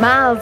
Miles.